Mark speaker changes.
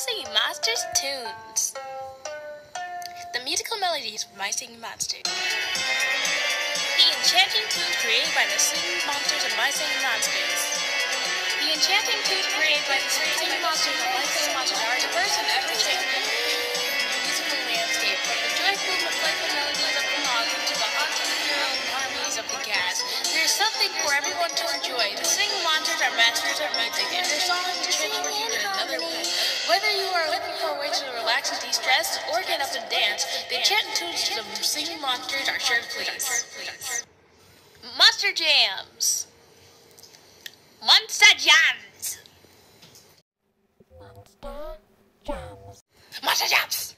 Speaker 1: Singing Monsters tunes. The musical melodies of My Singing Monsters. The enchanting tunes created by the Singing Monsters of My Singing Monsters. The enchanting tunes created by the Singing Monsters of My Singing Monsters are diverse and ever-changing The musical landscape, from the joyful and playful melodies of the moth to the haunting harmonies of the gas. There is something for everyone to enjoy. The Singing Monsters are masters of music, and their songs Whether you are looking for a way to relax and de-stress, or get up and dance, the enchanting tunes to the Singing Monsters are sure to please. Monster Jams! Monster Jams. Monster Jams. Monster Jams.